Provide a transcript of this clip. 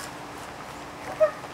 ハハハハ!